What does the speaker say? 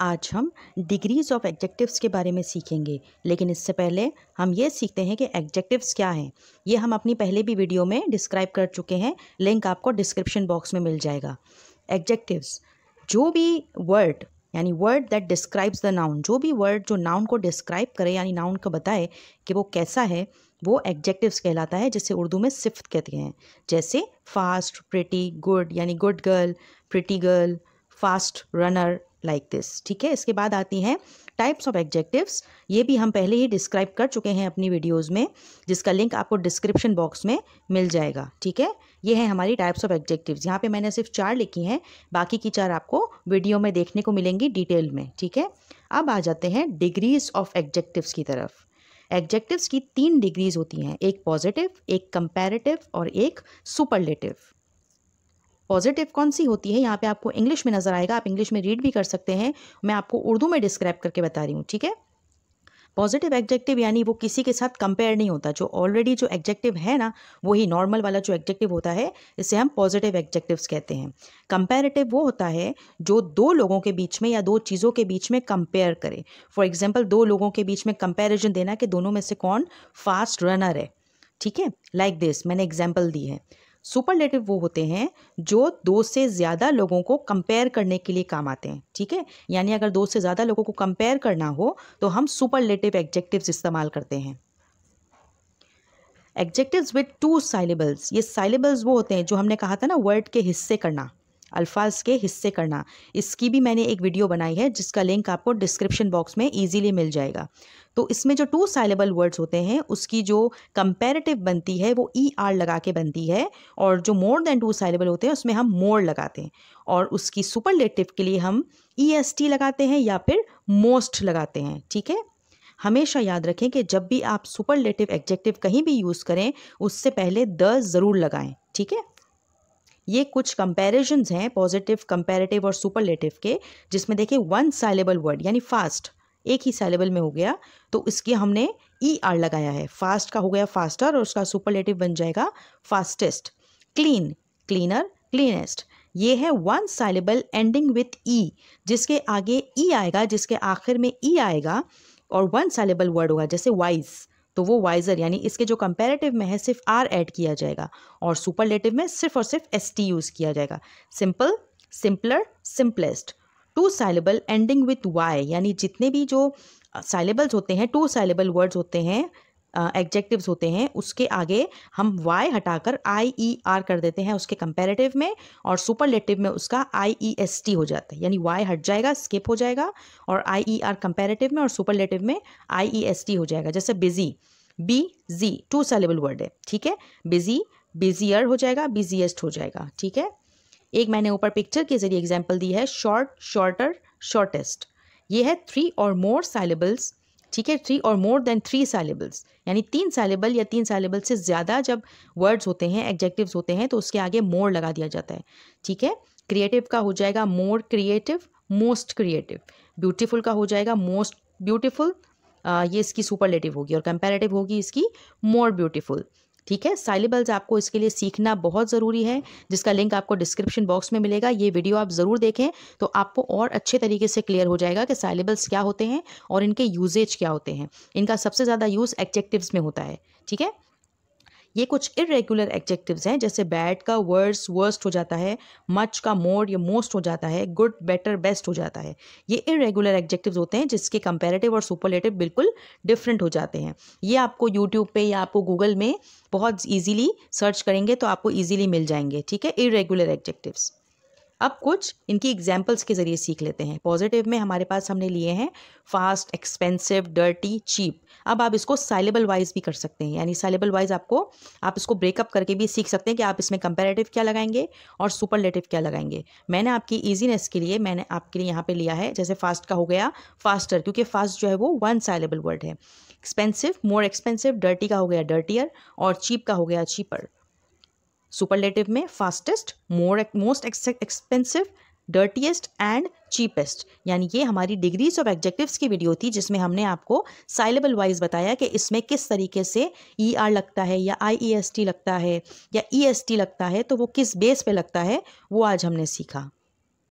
आज हम degrees of adjectives के बारे में सीखेंगे। लेकिन इससे पहले हम ये सीखते हैं कि एडजेक्टिव्स क्या हैं। ये हम अपनी पहले भी वीडियो में डिस्क्राइब कर चुके हैं। लिंक आपको डिस्क्रिप्शन बॉक्स में मिल जाएगा। एडजेक्टिव्स जो भी वर्ड यानी word that describes the noun जो भी वर्ड जो नाउन को डिस्क्राइब करे, यानी नाउन को बताए कि वो कैसा है, वो एडजेक्टिव्स कहलाता है, जिसे उर्दू में सिफ्त कहते हैं। जैसे फास्ट प्रिटी गुड यानी good girl pretty girl fast runner like this ठीक है? इसके बाद आती हैं टाइप्स ऑफ़ एडजेक्टिव्स ये भी हम पहले ही डिस्क्राइब कर चुके हैं अपनी वीडियोस में, जिसका लिंक आपको डिस्क्रिप्शन बॉक्स में मिल जाएगा, ठीक है? ये है हमारी टाइप्स ऑफ़ एडजेक्टिव्स यहाँ पे मैंने सिर्फ़ चार लिखी हैं, बाकी की चार आपको वीडियो में देखने को मिलेंगी डिटेल में, ठीक है? अब आ जाते हैं डिग्रीज ऑफ़ एडजेक्टिव्स की तरफ़। एडजेक्टिव्स की तीन डिग्रीज होती हैं, एक पॉजिटिव एक कंपैरेटिव और एक सुपरलेटिव पॉजिटिव कौन सी होती है, यहाँ पे आपको इंग्लिश में नज़र आएगा, आप इंग्लिश में रीड भी कर सकते हैं। मैं आपको उर्दू में डिस्क्राइब करके बता रही हूँ, ठीक है? पॉजिटिव एग्जेक्टिव यानी वो किसी के साथ कंपेयर नहीं होता, जो ऑलरेडी जो एग्जेक्टिव है ना, वही नॉर्मल वाला जो एग्जेक्टिव होता है, इसे हम पॉजिटिव एग्जेक्टिव्स कहते हैं। कंपेरेटिव वो होता है जो दो लोगों के बीच में या दो चीज़ों के बीच में कंपेयर करे। फॉर एग्ज़ाम्पल दो लोगों के बीच में कंपेरिजन देना कि दोनों में से कौन फास्ट रनर है, ठीक है? लाइक दिस मैंने एग्ज़ाम्पल दी है। सुपरलेटिव वो होते हैं जो दो से ज़्यादा लोगों को कंपेयर करने के लिए काम आते हैं, ठीक है? यानी अगर दो से ज़्यादा लोगों को कंपेयर करना हो तो हम सुपरलेटिव एग्जेक्टिव इस्तेमाल करते हैं। एग्जेक्टिव्स विद टू साइलेबल्स ये साइलेबल्स वो होते हैं जो हमने कहा था ना वर्ड के हिस्से करना। अल्फाज के हिस्से करना। इसकी भी मैंने एक वीडियो बनाई है, जिसका लिंक आपको डिस्क्रिप्शन बॉक्स में ईजीली मिल जाएगा। तो इसमें जो टू साइलेबल वर्ड्स होते हैं, उसकी जो कंपेरेटिव बनती है, वो ई आर लगा के बनती है, और जो मोर देन टू साइलेबल होते हैं, उसमें हम मोर लगाते हैं। और उसकी सुपरलेटिव के लिए हम ई एस टी लगाते हैं, या फिर मोस्ट लगाते हैं, ठीक है? हमेशा याद रखें कि जब भी आप सुपरलेटिव एग्जेक्टिव कहीं भी यूज़ करें, उससे पहले द ज़रूर लगाएँ, ठीक है? ये कुछ कंपैरिजन्स हैं पॉजिटिव कंपैरेटिव और सुपरलेटिव के, जिसमें देखिए वन साइलेबल वर्ड यानी फास्ट एक ही साइलेबल में हो गया तो इसके हमने ई e आर लगाया है। फास्ट का हो गया फास्टर और उसका सुपरलेटिव बन जाएगा फास्टेस्ट क्लीन क्लीनर क्लीनेस्ट ये है one syllable ending with E जिसके आगे ई e आएगा, जिसके आखिर में ई e आएगा और वन साइलेबल वर्ड होगा, जैसे वाइज तो वो वाइजर यानी इसके जो कंपेरेटिव में है, सिर्फ़ आर ऐड किया जाएगा और सुपरलेटिव में सिर्फ़ और सिर्फ़ एस टी यूज़ किया जाएगा। Simple simpler simplest two syllable ending with Y यानी जितने भी जो साइलेबल्स होते हैं टू साइलेबल वर्ड्स होते हैं एग्जेक्टिव्स uh, होते हैं उसके आगे हम वाई हटाकर आई ई आर कर देते हैं उसके कंपेरेटिव में और सुपरलेटिव में उसका आई ई एस टी हो जाता है। यानी वाई हट जाएगा स्किप हो जाएगा और आई ई आर कंपेरेटिव में और सुपरलेटिव में आई ई एस टी हो जाएगा। जैसे busy B G two syllable word है ठीक है? बिज़ी बिजियर हो जाएगा बिजिएस्ट हो जाएगा ठीक है? एक मैंने ऊपर पिक्चर के ज़रिए एग्ज़ाम्पल दी है शॉर्ट शॉर्टर शॉर्टेस्ट ये है थ्री और मोर साइलेबल्स ठीक है? थ्री और मोर देन थ्री सैलेबल्स यानी तीन सैलेबल या तीन सैलेबल से ज़्यादा जब वर्ड्स होते हैं एग्जेक्टिव होते हैं तो उसके आगे मोर लगा दिया जाता है। ठीक है? क्रिएटिव का हो जाएगा more creative most creative beautiful का हो जाएगा मोस्ट ब्यूटीफुल ये इसकी सुपरलेटिव होगी और कंपेरेटिव होगी इसकी मोर ब्यूटीफुल ठीक है? साइलेबल्स आपको इसके लिए सीखना बहुत ज़रूरी है, जिसका लिंक आपको डिस्क्रिप्शन बॉक्स में मिलेगा। ये वीडियो आप ज़रूर देखें तो आपको और अच्छे तरीके से क्लियर हो जाएगा कि साइलेबल्स क्या होते हैं और इनके यूजेज क्या होते हैं। इनका सबसे ज़्यादा यूज़ एक्जेक्टिव्स में होता है, ठीक है? ये कुछ इरेगुलर एडजेक्टिव्स हैं, जैसे बैड का वर्स वर्स्ट हो जाता है मच का मोर या मोस्ट हो जाता है गुड बेटर बेस्ट हो जाता है। ये इरेगुलर एडजेक्टिव्स होते हैं, जिसके कंपेरेटिव और सुपरलेटिव बिल्कुल डिफरेंट हो जाते हैं। ये आपको यूट्यूब पे या आपको गूगल में बहुत ईजिली सर्च करेंगे तो आपको ईजिली मिल जाएँगे, ठीक है? इरेगुलर एडजेक्टिव्स अब कुछ इनकी एग्जाम्पल्स के ज़रिए सीख लेते हैं। पॉजिटिव में हमारे पास हमने लिए हैं फास्ट एक्सपेंसिव डर्टी चीप अब आप इसको साइलेबल वाइज भी कर सकते हैं। यानी साइलेबल वाइज आपको, आप इसको ब्रेकअप करके भी सीख सकते हैं कि आप इसमें कंपेरेटिव क्या लगाएँगे और सुपरलेटिव क्या लगाएँगे। मैंने आपकी ईजीनेस के लिए, मैंने आपके लिए यहाँ पे लिया है, जैसे फास्ट का हो गया फास्टर क्योंकि फास्ट जो है वो वन साइलेबल वर्ड है। एक्सपेंसिव मोर एक्सपेंसिव डर्टी का हो गया डर्टियर और चीप का हो गया चीपर सुपरलेटिव में fastest, more most expensive, dirtiest and cheapest. यानी ये हमारी डिग्रीज ऑफ़ एग्जेक्टिव्स की वीडियो थी, जिसमें हमने आपको साइलेबल वाइज बताया कि इसमें किस तरीके से ई ER आर लगता है या आई ई एस टी लगता है या ई एस टी लगता है तो वो किस बेस पे लगता है, वो आज हमने सीखा।